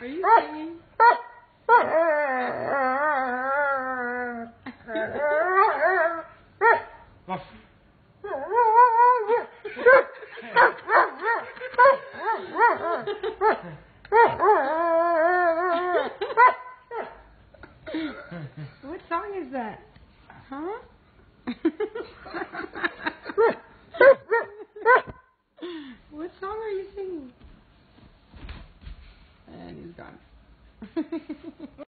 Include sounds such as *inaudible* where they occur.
Are you singing? what song is that? Huh? *laughs* what song are you singing? Gone. *laughs*